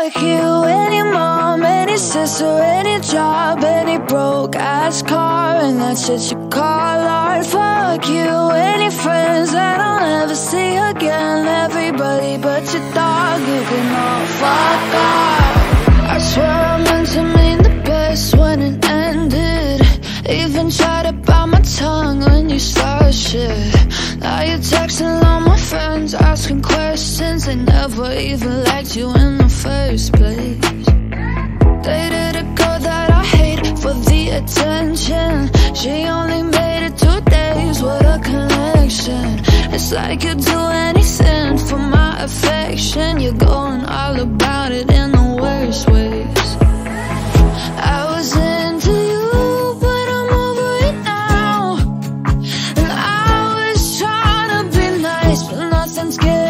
Fuck you and your mom and your sister and your job and your broke ass car and that shit you call art. Fuck you and your friends that I'll never see again. Everybody but your dog, you can all fuck off. I swear I meant to mean the best when it ended. Even tried to bite my tongue when you started shit. Asking questions. They never even liked you in the first place. Dated a girl that I hate for the attention. She only made it two days with a connection. It's like you'd do anything for my affection. You're going all about it in the worst ways. Nice, but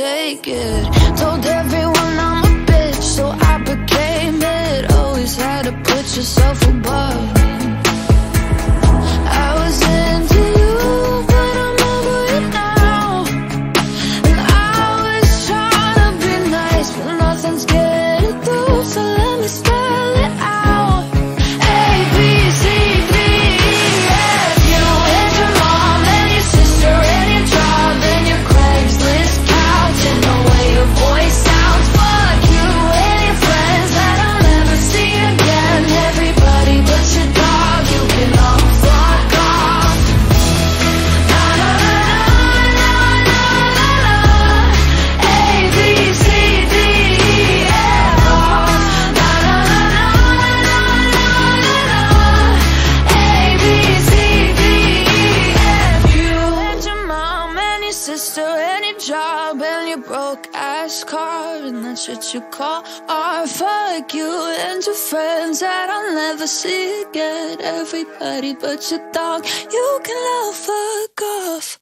take it. Told everyone I'm a bitch, so I became it. Always had to put yourself above your broke ass car and that's what you call art. Fuck you and your friends that I'll never see again. Everybody but your dog, you can all fuck off.